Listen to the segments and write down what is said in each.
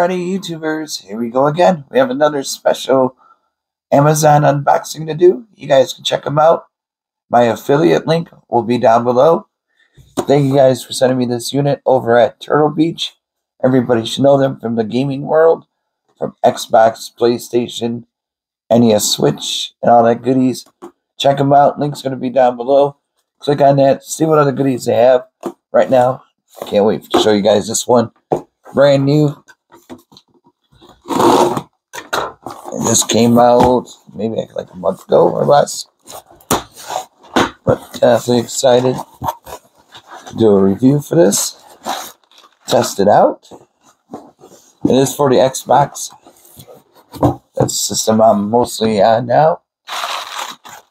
Alrighty, YouTubers, here we go again. We have another special Amazon unboxing to do. You guys can check them out. My affiliate link will be down below. Thank you guys for sending me this unit over at Turtle Beach. Everybody should know them from the gaming world, from Xbox, PlayStation, NES Switch, and all that goodies. Check them out. Link's going to be down below. Click on that, see what other goodies they have right now. Can't wait to show you guys this one brand new. It just came out maybe like a month ago or less. But definitely excited to do a review for this. Test it out. It is for the Xbox. That's the system I'm mostly on now.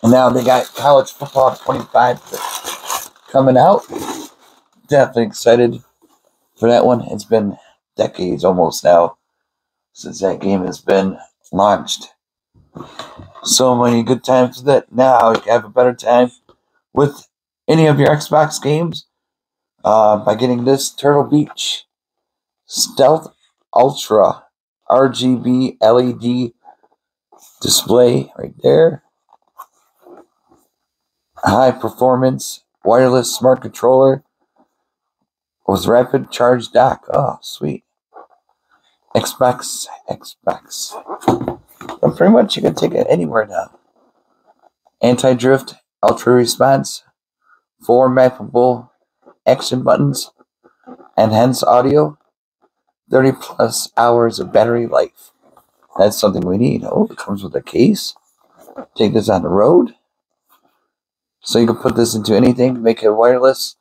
And now they got College Football 25 coming out. Definitely excited for that one. It's been decades almost now since that game has been launched. So many good times that now you have a better time with any of your Xbox games uh, by getting this Turtle Beach Stealth Ultra RGB LED display right there. High performance wireless smart controller with rapid charge dock. Oh, sweet. Xbox, Xbox. But pretty much you can take it anywhere now. Anti drift, ultra response, four mappable action buttons, enhanced audio, 30 plus hours of battery life. That's something we need. Oh, it comes with a case. Take this on the road. So you can put this into anything, make it wireless,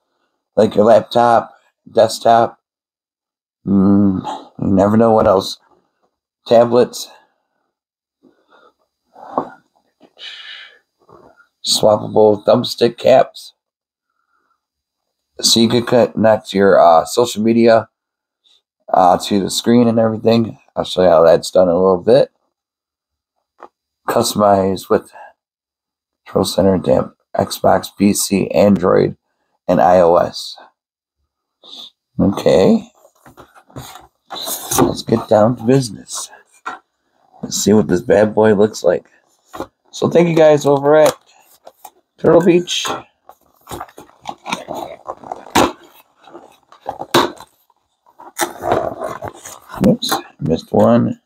like your laptop, desktop. Mm, you never know what else. Tablets. Swappable thumbstick caps. So you could connect your uh, social media uh, to the screen and everything. I'll show you how that's done in a little bit. Customized with Control Center, damn, Xbox, PC, Android, and iOS. Okay. Let's get down to business. Let's see what this bad boy looks like. So thank you guys over at Turtle Beach. Oops, missed one.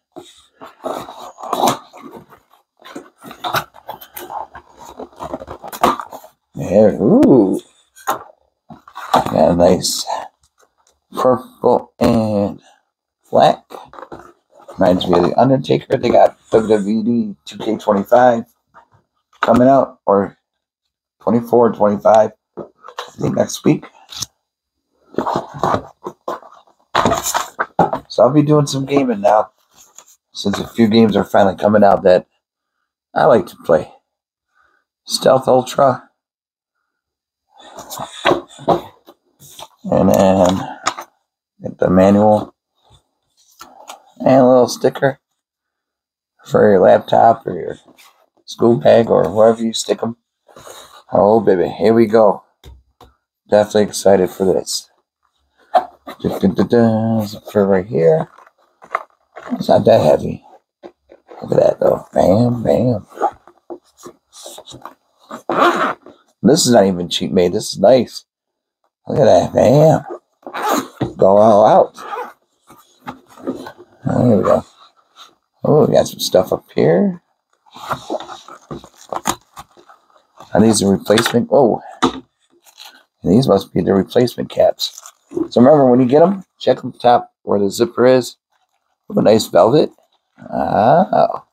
There, ooh. Got a nice purple and black. Reminds me of The Undertaker. They got WWE 2K25 coming out, or 24, 25, I think next week. So I'll be doing some gaming now, since a few games are finally coming out that I like to play. Stealth Ultra. And then get the manual and a little sticker for your laptop or your school bag or wherever you stick them. Oh, baby, here we go. Definitely excited for this. For right here. It's not that heavy. Look at that, though. Bam, bam. This is not even cheap made. This is nice. Look at that. Bam. Go all out. Oh, there we go. Oh, we got some stuff up here. Are these a replacement? Oh. These must be the replacement caps. So remember, when you get them, check the top where the zipper is. With a nice velvet. Oh.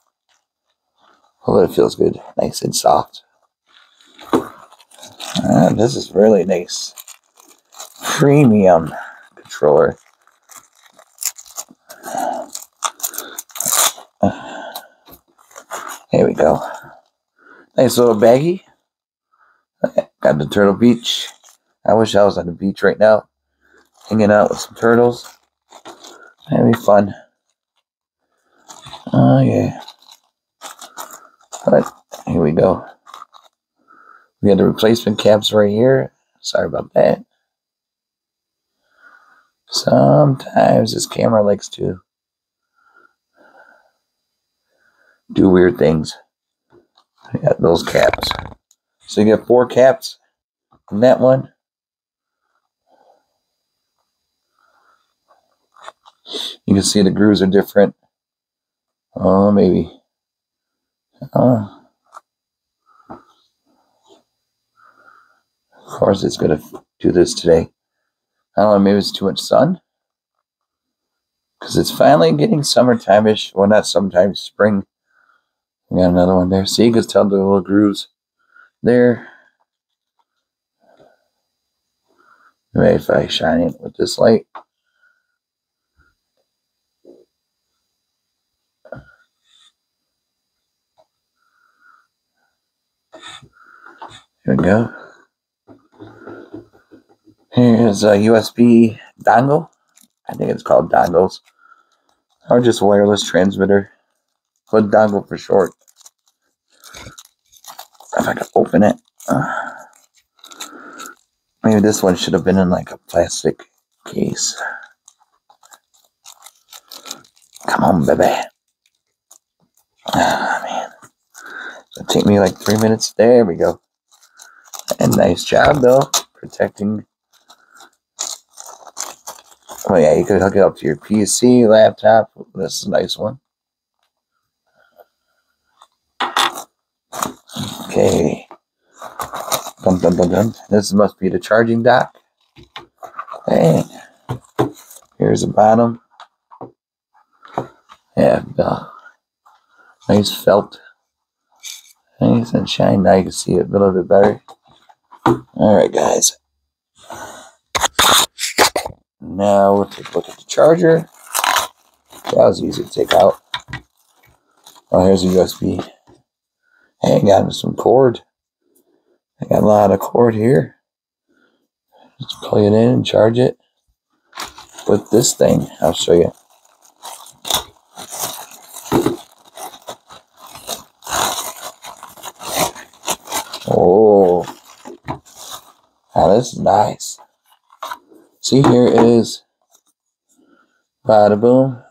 Oh, it feels good. Nice and soft. Ah, this is really nice. Premium controller. Nice little baggie. Got the Turtle Beach. I wish I was on the beach right now. Hanging out with some turtles. That'd be fun. Oh, yeah. But here we go. We got the replacement caps right here. Sorry about that. Sometimes this camera likes to do weird things. Got those caps. So you get four caps in that one. You can see the grooves are different. Oh, maybe. Uh. Oh. Of course, it's going to do this today. I don't know, maybe it's too much sun. Because it's finally getting summertime-ish. Well, not sometimes, spring. We got another one there. See, you can tell the little grooves there. Maybe if I shine it with this light. Here we go. Here's a USB dongle. I think it's called dongles. Or just wireless transmitter. Hood dongle for short. If I could open it. Uh, maybe this one should have been in like a plastic case. Come on, baby. Ah, man. It'll take me like three minutes. There we go. And nice job, though, protecting. Oh, yeah, you could hook it up to your PC, laptop. This is a nice one. Okay. Dun, dun, dun, dun. This must be the charging dock. Hey. Here's the bottom. Yeah, uh, nice felt. Nice and shine. Now you can see it a little bit better. Alright, guys. Now we'll take a look at the charger. That was easy to take out. Oh, here's a USB. Hey, got some cord. I got a lot of cord here. Just plug it in and charge it with this thing. I'll show you. Oh, now this is nice. See, here is bada boom.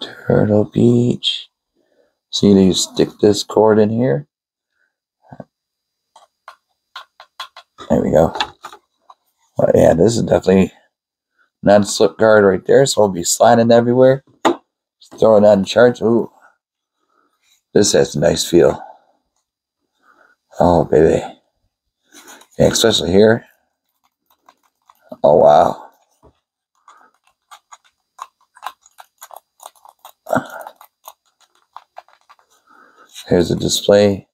Turtle Beach. See, you stick this cord in here. There we go. But yeah, this is definitely not slip guard right there, so it'll be sliding everywhere. Just throw it on charge. Ooh. This has a nice feel. Oh, baby. Yeah, especially here. Oh, wow. Here's the display.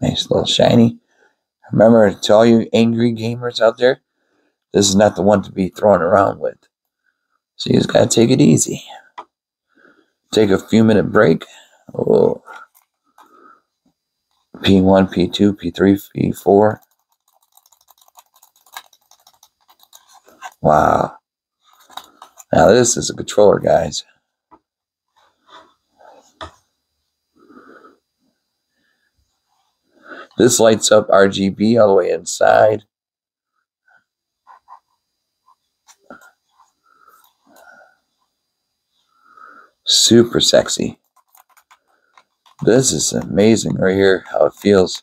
Nice little shiny. Remember, to all you angry gamers out there, this is not the one to be thrown around with. So you just gotta take it easy. Take a few minute break. Oh. P1, P2, P3, P4. Wow. Now this is a controller, guys. This lights up RGB all the way inside. Super sexy. This is amazing right here, how it feels.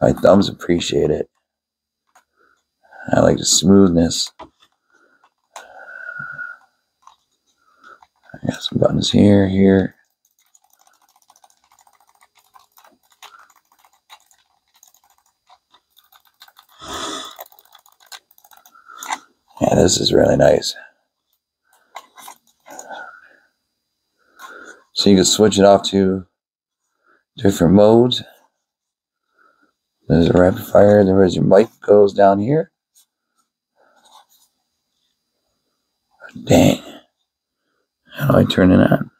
My thumbs appreciate it. I like the smoothness. I got some buttons here, here. Yeah, this is really nice. So you can switch it off to different modes. There's a rapid fire. There's your mic goes down here. Dang. How do I turn it on?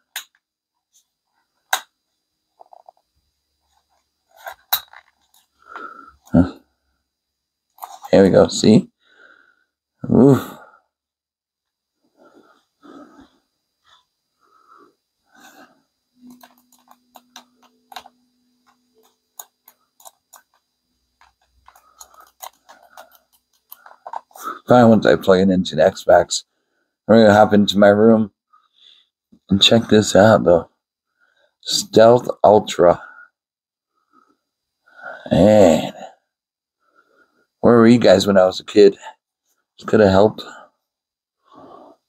Huh. Here we go. See? Ooh. Once I plug it into the Xbox, I'm gonna hop into my room and check this out though. Stealth Ultra. Man. Where were you guys when I was a kid? Could have helped.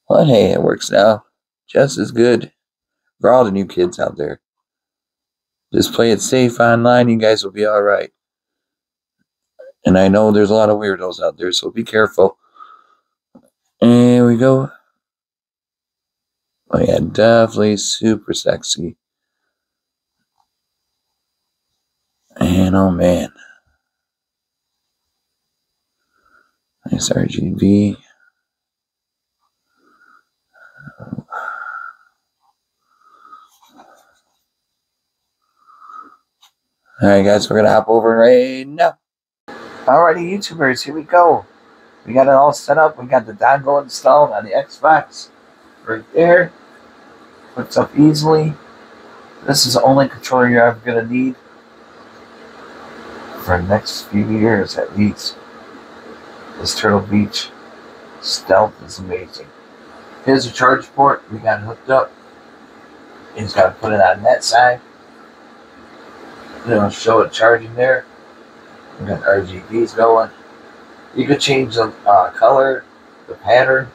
But hey, it works now. Just as good for all the new kids out there. Just play it safe online, you guys will be alright. And I know there's a lot of weirdos out there, so be careful. And we go. Oh yeah, definitely super sexy. And oh man. Nice RGB. Alright guys, we're gonna hop over right now. Alrighty YouTubers, here we go. We got it all set up. We got the dongle installed on the Xbox right there. Hooks up easily. This is the only controller you're ever going to need for the next few years at least. This Turtle Beach stealth is amazing. Here's a charge port. We got hooked up. He's got to put it on that side. You know, show it charging there. We got RGBs going. You could change the uh, color, the pattern.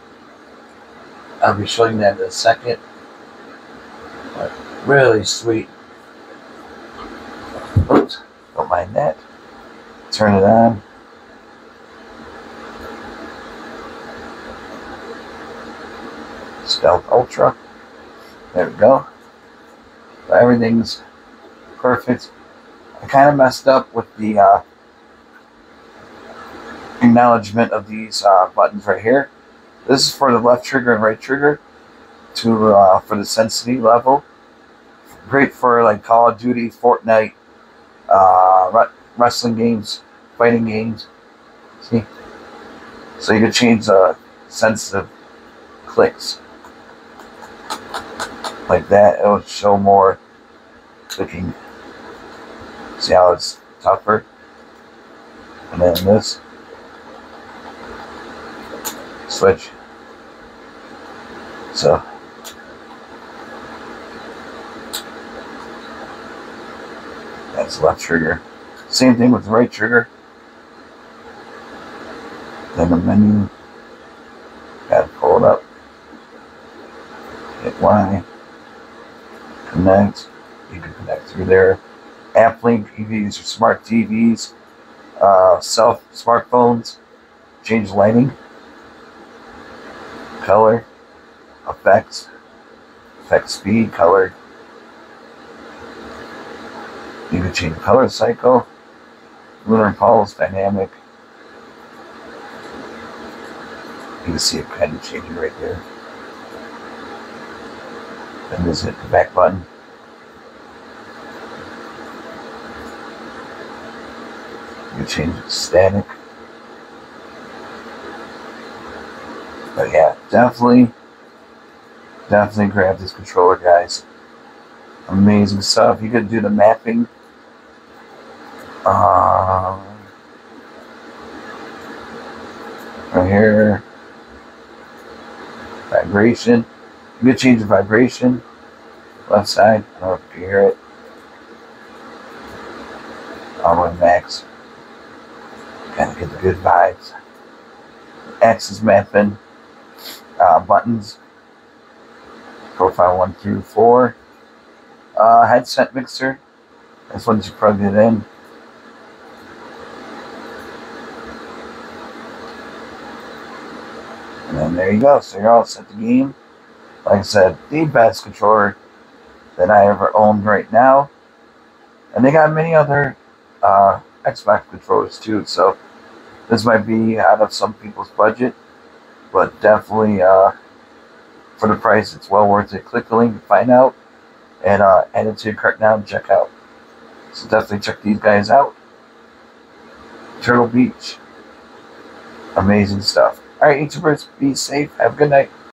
I'll be showing that in a second. But really sweet. Oops, don't mind that. Turn it on. Stealth Ultra. There we go. So everything's perfect. I kind of messed up with the uh, acknowledgement of these uh, buttons right here. This is for the left trigger and right trigger to uh, for the sensitivity level. Great for like Call of Duty, Fortnite, uh, wrestling games, fighting games. See, so you can change the sensitive clicks like that. It will show more clicking. See how it's tougher, and then this switch. So that's left trigger. Same thing with right trigger. Then the menu. Gotta pull it up. Hit Y. Connect. You can connect through there. App link. You can use your smart TVs, uh, self smartphones. Change lighting color, effects, effect speed, color. You can change color cycle, lunar pulse, dynamic. You can see it kind of changing right there. Then just hit the back button. You can change it to static. But yeah, definitely, definitely grab this controller, guys. Amazing stuff. You could do the mapping. Um, right here, vibration. You could change the vibration. Left side. I don't know if you hear it. All the max. Of get the good vibes. Axis mapping uh, buttons, profile one through four, uh, headset mixer. That's once you plug it in. And then there you go. So you're all set to game. Like I said, the best controller that I ever owned right now. And they got many other uh, Xbox controllers too. So this might be out of some people's budget but definitely uh, for the price, it's well worth it. Click the link to find out and uh, add it to your cart now and check out. So definitely check these guys out. Turtle Beach. Amazing stuff. All right, YouTubers, be safe. Have a good night.